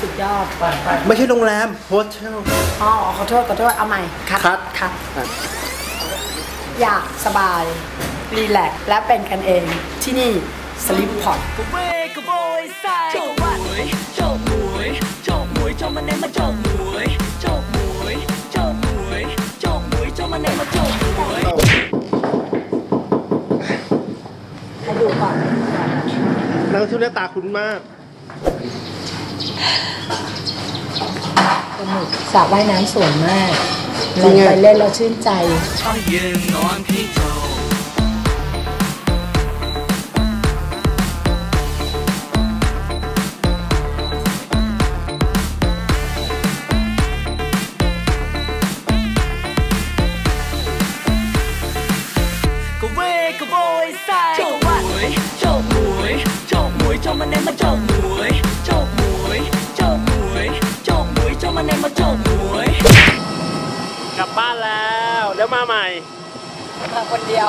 สุดยอดไม่ใช่โรงแรมโฮเทลอ๋อขอโทษขอโทษเอาใหม่คัดคัดอยากสบาย รีแลกซ์และเป็นกันเองที่นี่สลิปพอร์ตนางทุนหน้าตาคุ้นมาก สนุกสระว่ายน้ำสวยมากลงไปเล่นเราชื่นใจยืจจกหมวยจกหมวยจกมันเน้มาจกหมวยจก กลับบ้านแล้วแล้วมาใหม่มาคนเดียว